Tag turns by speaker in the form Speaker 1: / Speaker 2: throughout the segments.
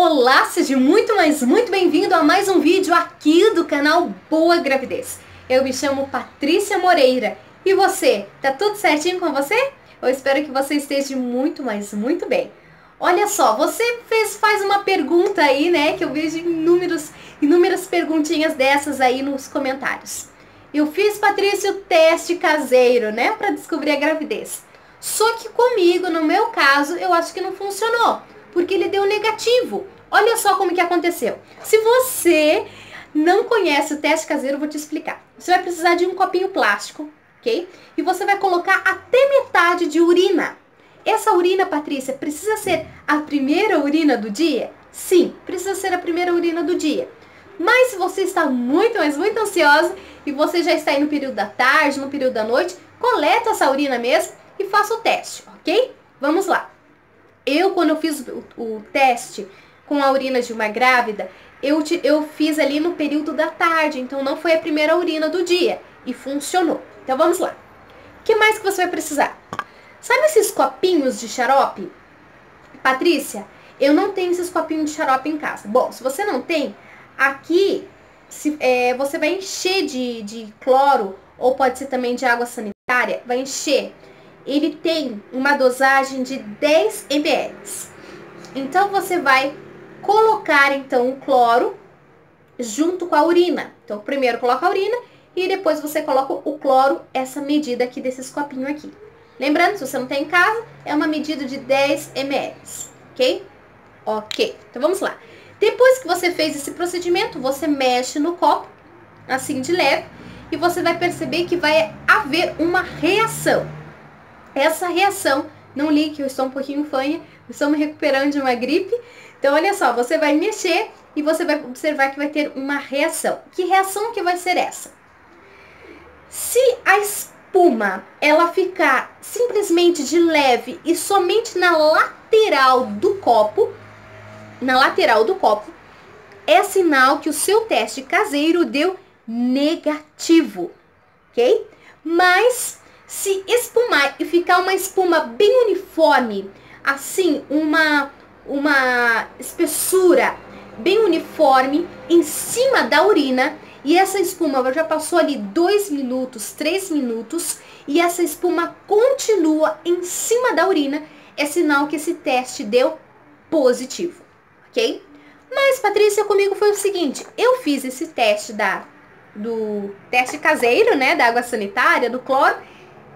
Speaker 1: Olá, seja muito, mas muito bem-vindo a mais um vídeo aqui do canal Boa Gravidez. Eu me chamo Patrícia Moreira e você, tá tudo certinho com você? Eu espero que você esteja muito, mas muito bem. Olha só, você fez, faz uma pergunta aí, né, que eu vejo inúmeros, inúmeras perguntinhas dessas aí nos comentários. Eu fiz, Patrícia, o teste caseiro, né, para descobrir a gravidez. Só que comigo, no meu caso, eu acho que não funcionou porque ele deu negativo. Olha só como que aconteceu. Se você não conhece o teste caseiro, vou te explicar. Você vai precisar de um copinho plástico, ok? E você vai colocar até metade de urina. Essa urina, Patrícia, precisa ser a primeira urina do dia? Sim, precisa ser a primeira urina do dia. Mas se você está muito, mas muito ansiosa e você já está aí no período da tarde, no período da noite, coleta essa urina mesmo e faça o teste, ok? Vamos lá. Eu, quando eu fiz o, o teste com a urina de uma grávida, eu, eu fiz ali no período da tarde, então não foi a primeira urina do dia. E funcionou. Então vamos lá. O que mais que você vai precisar? Sabe esses copinhos de xarope? Patrícia, eu não tenho esses copinhos de xarope em casa. Bom, se você não tem, aqui se, é, você vai encher de, de cloro, ou pode ser também de água sanitária, vai encher ele tem uma dosagem de 10 ml. Então você vai colocar então o cloro junto com a urina. Então primeiro coloca a urina e depois você coloca o cloro, essa medida aqui desses copinhos aqui. Lembrando, se você não tem em casa, é uma medida de 10 ml, ok? Ok, então vamos lá. Depois que você fez esse procedimento, você mexe no copo, assim de leve, e você vai perceber que vai haver uma reação essa reação. Não ligue que eu estou um pouquinho fanha, estou me recuperando de uma gripe. Então, olha só, você vai mexer e você vai observar que vai ter uma reação. Que reação que vai ser essa? Se a espuma ela ficar simplesmente de leve e somente na lateral do copo, na lateral do copo, é sinal que o seu teste caseiro deu negativo, ok? Mas se espumar e ficar uma espuma bem uniforme, assim, uma, uma espessura bem uniforme em cima da urina, e essa espuma já passou ali dois minutos, três minutos, e essa espuma continua em cima da urina, é sinal que esse teste deu positivo, ok? Mas, Patrícia, comigo foi o seguinte, eu fiz esse teste da, do teste caseiro, né, da água sanitária, do cloro,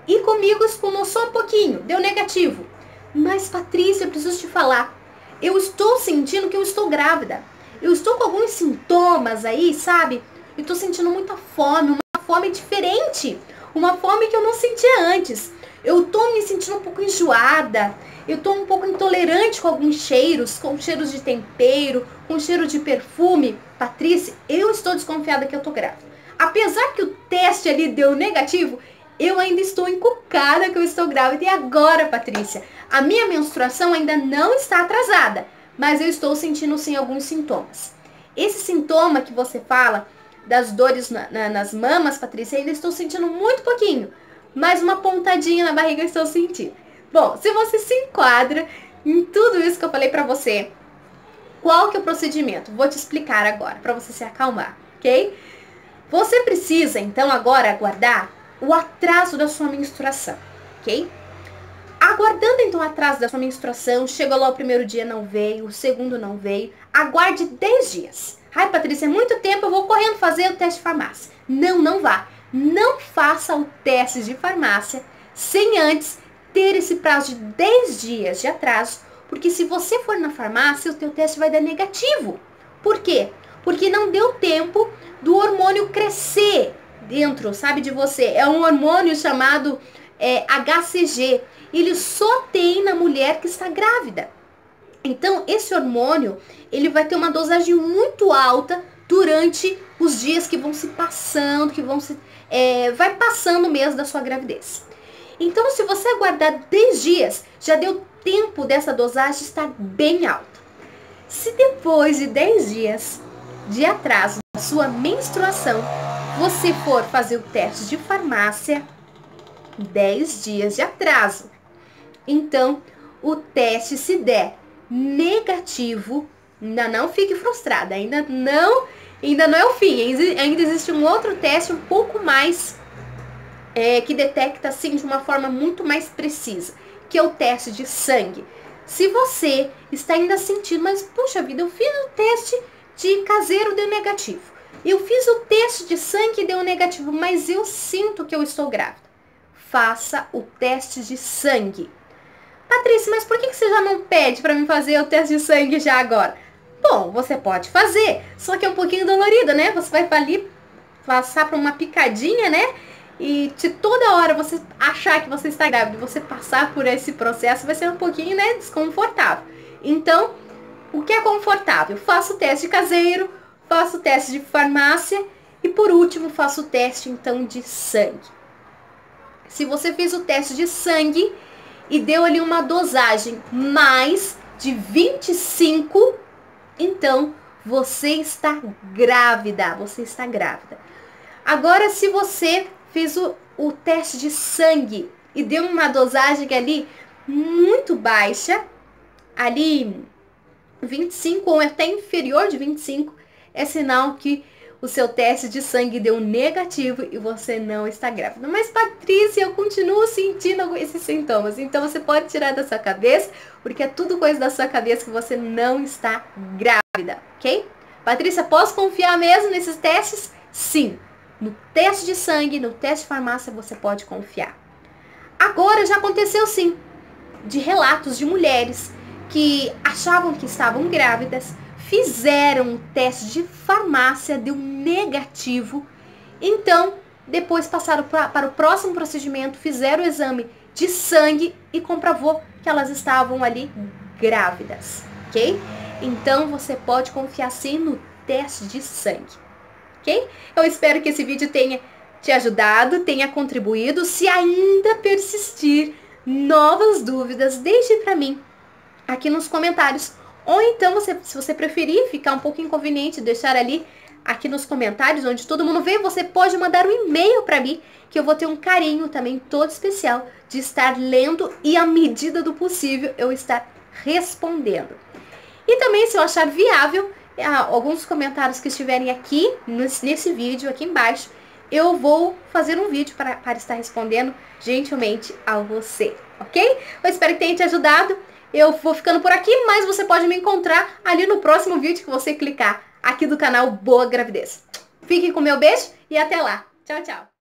Speaker 1: e comigo espumou só um pouquinho, deu negativo. Mas Patrícia, eu preciso te falar. Eu estou sentindo que eu estou grávida. Eu estou com alguns sintomas aí, sabe? Eu estou sentindo muita fome, uma fome diferente. Uma fome que eu não sentia antes. Eu estou me sentindo um pouco enjoada. Eu estou um pouco intolerante com alguns cheiros, com cheiros de tempero, com cheiro de perfume. Patrícia, eu estou desconfiada que eu estou grávida. Apesar que o teste ali deu negativo, eu ainda estou encucada que eu estou grávida. E agora, Patrícia? A minha menstruação ainda não está atrasada, mas eu estou sentindo sim alguns sintomas. Esse sintoma que você fala das dores na, na, nas mamas, Patrícia, ainda estou sentindo muito pouquinho, mas uma pontadinha na barriga estou sentindo. Bom, se você se enquadra em tudo isso que eu falei pra você, qual que é o procedimento? Vou te explicar agora, para você se acalmar, ok? Você precisa, então, agora aguardar o atraso da sua menstruação, ok? Aguardando então o atraso da sua menstruação, chegou lá o primeiro dia, não veio, o segundo não veio, aguarde 10 dias. Ai, Patrícia, é muito tempo, eu vou correndo fazer o teste de farmácia. Não, não vá. Não faça o teste de farmácia sem antes ter esse prazo de 10 dias de atraso, porque se você for na farmácia, o teu teste vai dar negativo. Por quê? Porque não deu tempo do hormônio crescer, dentro, sabe, de você. É um hormônio chamado é, HCG. Ele só tem na mulher que está grávida. Então, esse hormônio, ele vai ter uma dosagem muito alta durante os dias que vão se passando, que vão se... É, vai passando o mês da sua gravidez. Então, se você aguardar 10 dias, já deu tempo dessa dosagem estar bem alta. Se depois de 10 dias de atraso da sua menstruação, você for fazer o teste de farmácia, 10 dias de atraso. Então, o teste se der negativo, Ainda não fique frustrada, ainda não, ainda não é o fim. Ainda existe um outro teste um pouco mais é, que detecta assim de uma forma muito mais precisa, que é o teste de sangue. Se você está ainda sentindo, mas puxa vida, eu fiz o teste de caseiro deu negativo. Eu fiz o teste de sangue e deu negativo, mas eu sinto que eu estou grávida. Faça o teste de sangue. Patrícia, mas por que você já não pede para mim fazer o teste de sangue já agora? Bom, você pode fazer, só que é um pouquinho dolorido, né? Você vai ali passar por uma picadinha, né? E de toda hora você achar que você está grávida, você passar por esse processo vai ser um pouquinho, né, desconfortável. Então, o que é confortável? Faça o teste caseiro, faça o teste de farmácia e por último faça o teste então de sangue. Se você fez o teste de sangue e deu ali uma dosagem mais de 25, então você está grávida, você está grávida. Agora, se você fez o, o teste de sangue e deu uma dosagem ali muito baixa, ali 25 ou até inferior de 25, é sinal que o seu teste de sangue deu negativo e você não está grávida. Mas Patrícia, eu continuo sentindo esses sintomas. Então você pode tirar da sua cabeça, porque é tudo coisa da sua cabeça que você não está grávida, ok? Patrícia, posso confiar mesmo nesses testes? Sim. No teste de sangue, no teste de farmácia, você pode confiar. Agora já aconteceu sim, de relatos de mulheres que achavam que estavam grávidas, fizeram um teste de farmácia, deu negativo. Então, depois passaram pra, para o próximo procedimento, fizeram o exame de sangue e comprovou que elas estavam ali grávidas, ok? Então, você pode confiar sim no teste de sangue ok? Eu espero que esse vídeo tenha te ajudado, tenha contribuído. Se ainda persistir novas dúvidas, deixe para mim aqui nos comentários. Ou então, você, se você preferir ficar um pouco inconveniente, deixar ali aqui nos comentários, onde todo mundo vê, você pode mandar um e-mail para mim, que eu vou ter um carinho também todo especial de estar lendo e, à medida do possível, eu estar respondendo. E também, se eu achar viável, ah, alguns comentários que estiverem aqui nesse vídeo, aqui embaixo, eu vou fazer um vídeo para, para estar respondendo gentilmente a você, ok? Eu espero que tenha te ajudado. Eu vou ficando por aqui, mas você pode me encontrar ali no próximo vídeo que você clicar aqui do canal Boa Gravidez. Fiquem com meu beijo e até lá. Tchau, tchau.